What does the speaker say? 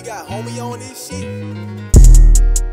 We got homie on this shit.